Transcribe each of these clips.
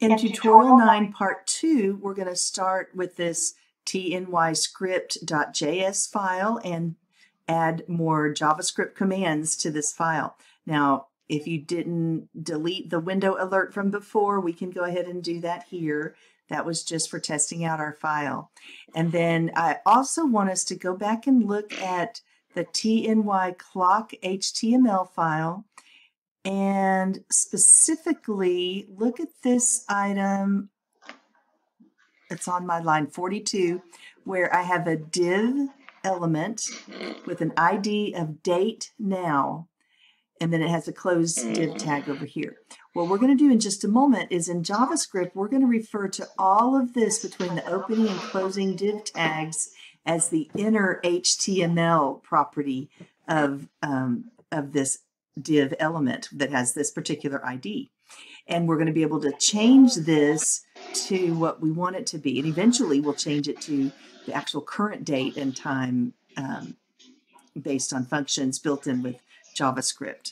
In tutorial 9, part 2, we're going to start with this tnyscript.js file and add more JavaScript commands to this file. Now, if you didn't delete the window alert from before, we can go ahead and do that here. That was just for testing out our file. And then I also want us to go back and look at the tny clock HTML file and specifically look at this item. It's on my line 42 where I have a div element with an ID of date now and then it has a closed div tag over here. What we're going to do in just a moment is in JavaScript, we're going to refer to all of this between the opening and closing div tags as the inner HTML property of, um, of this div element that has this particular ID. And we're going to be able to change this to what we want it to be. And eventually we'll change it to the actual current date and time um, based on functions built in with JavaScript.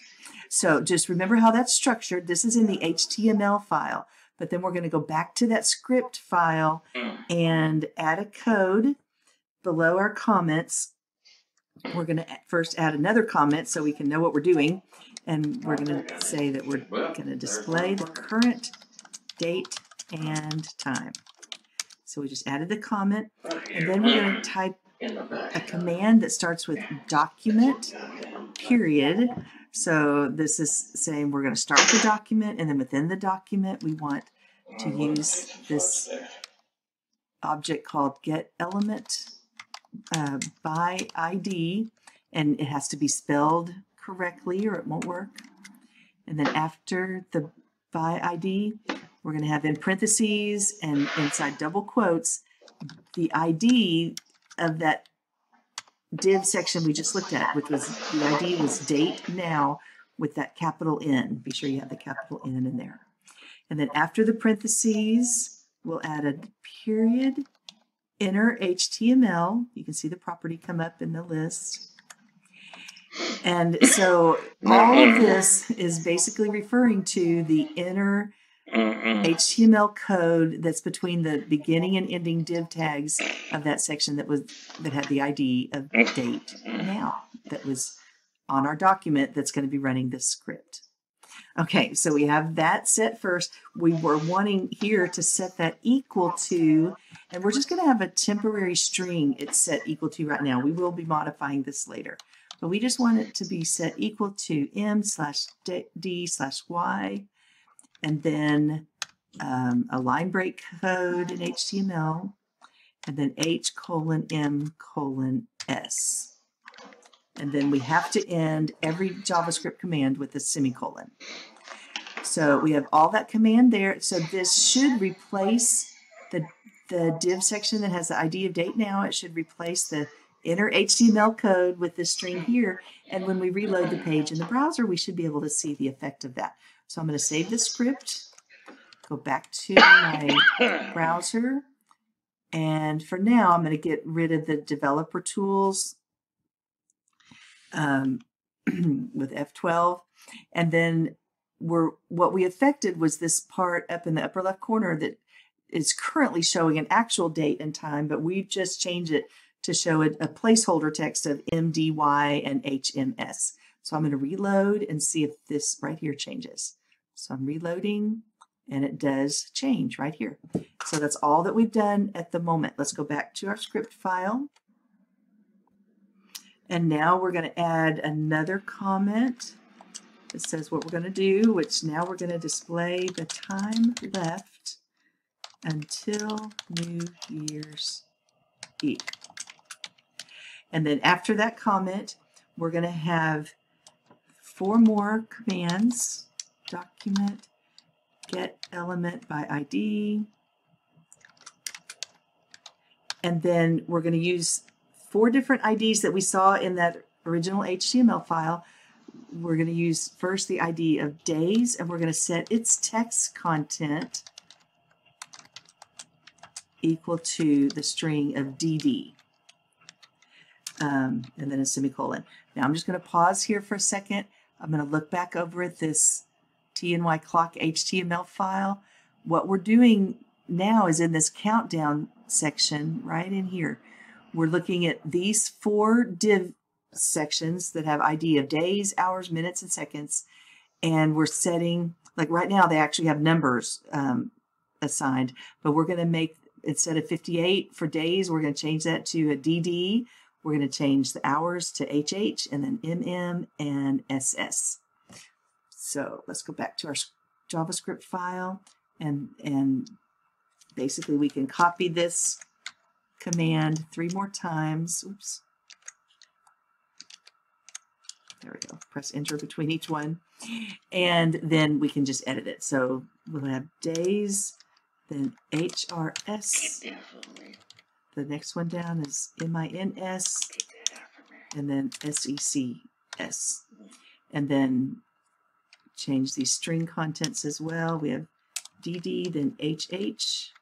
So just remember how that's structured. This is in the HTML file, but then we're going to go back to that script file and add a code below our comments we're going to first add another comment so we can know what we're doing. And we're going to say that we're going to display the current date and time. So we just added the comment. And then we're going to type a command that starts with document period. So this is saying we're going to start the document and then within the document we want to use this object called get element uh, by ID, and it has to be spelled correctly or it won't work. And then after the by ID, we're going to have in parentheses and inside double quotes the ID of that div section we just looked at, which was the ID was date now with that capital N. Be sure you have the capital N in there. And then after the parentheses, we'll add a period inner HTML. You can see the property come up in the list. And so all of this is basically referring to the inner HTML code that's between the beginning and ending div tags of that section that was that had the ID of date now that was on our document that's going to be running this script. Okay, so we have that set first. We were wanting here to set that equal to, and we're just going to have a temporary string it's set equal to right now. We will be modifying this later. But we just want it to be set equal to m slash d slash y, and then um, a line break code in HTML, and then h colon m colon s. And then we have to end every JavaScript command with a semicolon. So we have all that command there. So this should replace the, the div section that has the ID of date now. It should replace the inner HTML code with this string here. And when we reload the page in the browser, we should be able to see the effect of that. So I'm going to save the script, go back to my browser. And for now, I'm going to get rid of the developer tools um, with F12. And then we're, what we affected was this part up in the upper left corner that is currently showing an actual date and time, but we've just changed it to show it a placeholder text of MDY and HMS. So I'm going to reload and see if this right here changes. So I'm reloading and it does change right here. So that's all that we've done at the moment. Let's go back to our script file. And now we're going to add another comment that says what we're going to do, which now we're going to display the time left until New Year's Eve. And then after that comment, we're going to have four more commands. Document, get element by ID. And then we're going to use four different IDs that we saw in that original HTML file. We're going to use first the ID of days, and we're going to set its text content equal to the string of DD. Um, and then a semicolon. Now I'm just going to pause here for a second. I'm going to look back over at this TNY clock HTML file. what we're doing now is in this countdown section right in here. We're looking at these four div sections that have ID of days, hours, minutes, and seconds. And we're setting, like right now, they actually have numbers um, assigned, but we're going to make, instead of 58 for days, we're going to change that to a DD. We're going to change the hours to HH and then MM and SS. So let's go back to our JavaScript file and, and basically we can copy this command three more times. Oops. There we go. Press enter between each one. And then we can just edit it. So we'll have days, then HRS. The next one down is MINS, and then SECS. And then change these string contents as well. We have DD, then HH,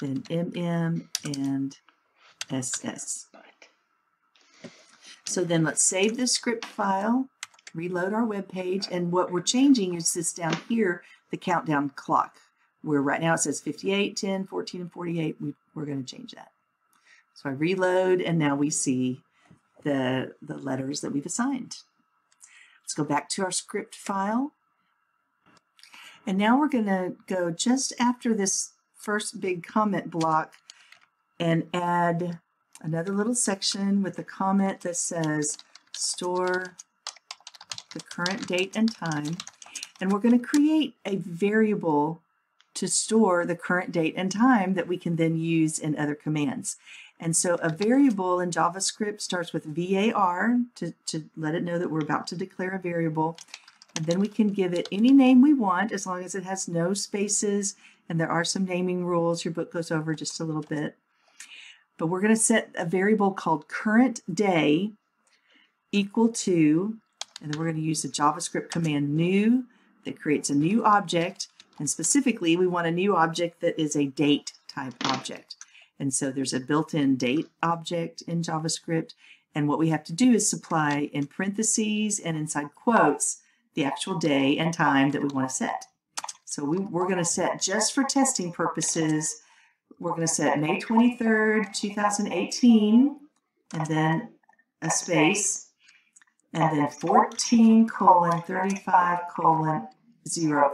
then MM, and SS. So then let's save this script file, reload our web page, and what we're changing is this down here, the countdown clock, where right now it says 58, 10, 14, and 48. We, we're going to change that. So I reload, and now we see the, the letters that we've assigned. Let's go back to our script file. And now we're going to go just after this first big comment block and add another little section with a comment that says store the current date and time. And we're going to create a variable to store the current date and time that we can then use in other commands. And so a variable in JavaScript starts with var to, to let it know that we're about to declare a variable. And then we can give it any name we want as long as it has no spaces. And there are some naming rules your book goes over just a little bit. But we're going to set a variable called current day equal to, and then we're going to use the JavaScript command new that creates a new object. And specifically, we want a new object that is a date type object. And so there's a built-in date object in JavaScript. And what we have to do is supply in parentheses and inside quotes the actual day and time that we want to set. So we, we're going to set just for testing purposes we're going to set May 23rd, 2018, and then a space, and then 14 colon 35 colon 05.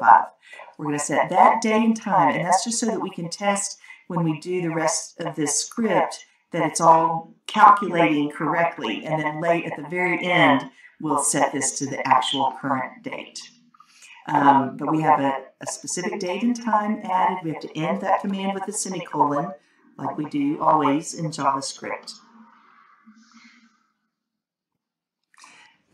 We're going to set that day and time, and that's just so that we can test when we do the rest of this script that it's all calculating correctly, and then late at the very end, we'll set this to the actual current date. Um, but we have a, a specific date and time added. We have to end that command with a semicolon, like we do always in JavaScript.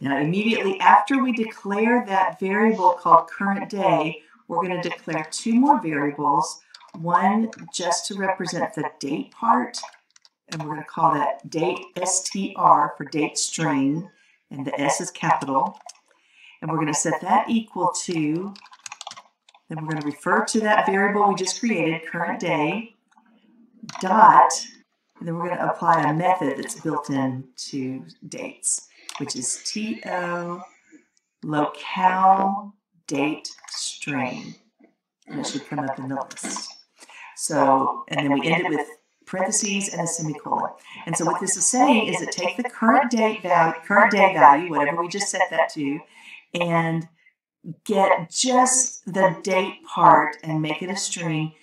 Now, immediately after we declare that variable called current day, we're going to declare two more variables, one just to represent the date part, and we're going to call that date str for date string, and the S is capital. And we're going to set that equal to, then we're going to refer to that variable we just created, current day, dot, and then we're going to apply a method that's built in to dates, which is to locale date string. And it should come up in the list. So, and then we end it with parentheses and a semicolon. And so what this is saying is that take the current date value, current day value, whatever we just set that to, and get just the date part and make it a string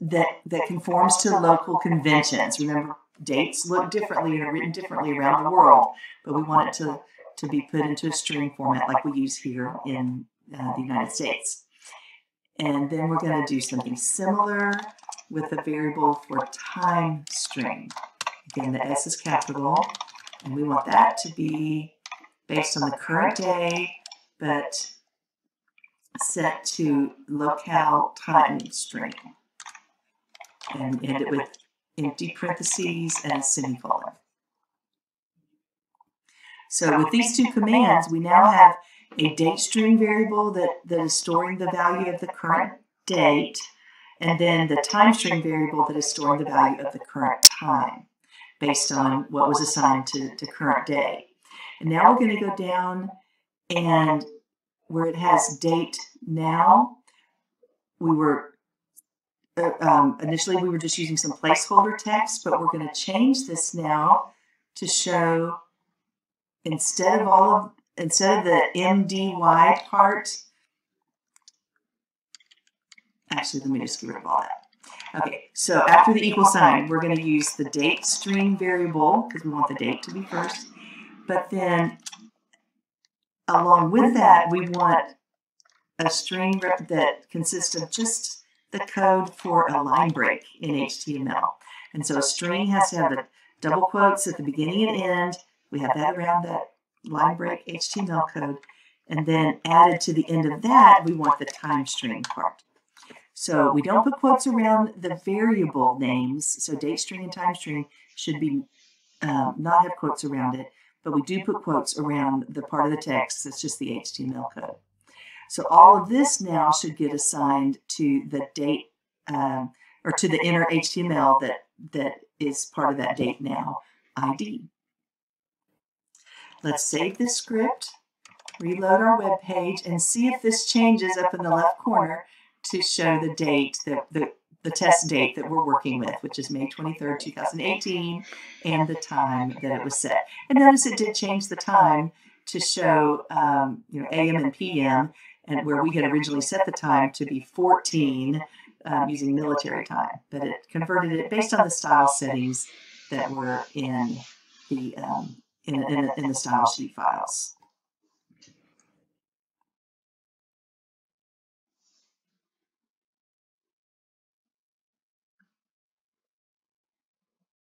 that that conforms to local conventions. Remember, dates look differently and are written differently around the world, but we want it to to be put into a string format like we use here in uh, the United States. And then we're going to do something similar with a variable for time string. Again, the S is capital, and we want that to be based on the current day but set to locale time string and end it with empty parentheses and a semicolon. So with these two commands, we now have a date string variable that, that is storing the value of the current date, and then the time string variable that is storing the value of the current time based on what was assigned to, to current day. And now we're going to go down and where it has date now, we were uh, um, initially we were just using some placeholder text, but we're going to change this now to show instead of all of instead of the MDY part. Actually, let me just get rid of all that. Okay, so after the equal sign, we're going to use the date string variable because we want the date to be first. But then along with that, we want a string that consists of just the code for a line break in HTML. And so a string has to have the double quotes at the beginning and end. We have that around that line break HTML code. And then added to the end of that, we want the time string part. So we don't put quotes around the variable names. So date string and time string should be um, not have quotes around it, but we do put quotes around the part of the text that's just the HTML code. So all of this now should get assigned to the date um, or to the inner HTML that, that is part of that date now ID. Let's save this script, reload our web page, and see if this changes up in the left corner to show the date, that the, the test date that we're working with, which is May 23rd, 2018, and the time that it was set. And notice it did change the time to show um, you know AM and PM, and where we had originally set the time to be 14 um, using military time, but it converted it based on the style settings that were in the um, in, in, in the style sheet files.